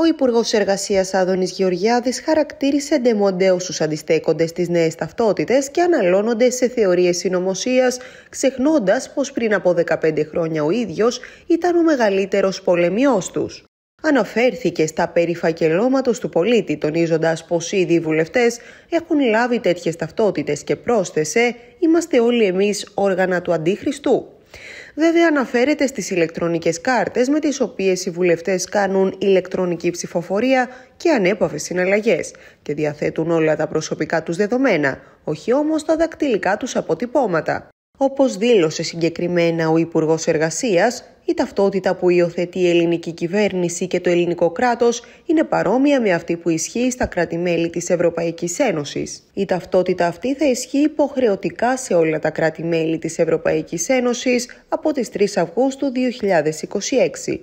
Ο Υπουργός Εργασίας Άδωνης Γεωργιάδης χαρακτήρισε ντεμοντέ όσου αντιστέκονται στις νέες ταυτότητες και αναλώνονται σε θεωρίες συνωμοσίας, ξεχνώντας πως πριν από 15 χρόνια ο ίδιος ήταν ο μεγαλύτερος πολεμιός τους. Αναφέρθηκε στα περί του πολίτη, τονίζοντας πως ήδη οι βουλευτές έχουν λάβει τέτοιες ταυτότητες και πρόσθεσε: Είμαστε όλοι εμείς όργανα του Αντίχριστου. Βέβαια αναφέρεται στις ηλεκτρονικές κάρτες με τις οποίες οι βουλευτές κάνουν ηλεκτρονική ψηφοφορία και ανέπαφες συναλλαγές και διαθέτουν όλα τα προσωπικά τους δεδομένα, όχι όμως τα δακτυλικά τους αποτυπώματα. Όπως δήλωσε συγκεκριμένα ο Υπουργός Εργασίας, η ταυτότητα που υιοθετεί η ελληνική κυβέρνηση και το ελληνικό κράτος είναι παρόμοια με αυτή που ισχύει στα κράτη-μέλη της Ευρωπαϊκής Ένωσης. Η ταυτότητα αυτή θα ισχύει υποχρεωτικά σε όλα τα κράτη-μέλη της Ευρωπαϊκής Ένωσης από τις 3 Αυγούστου 2026.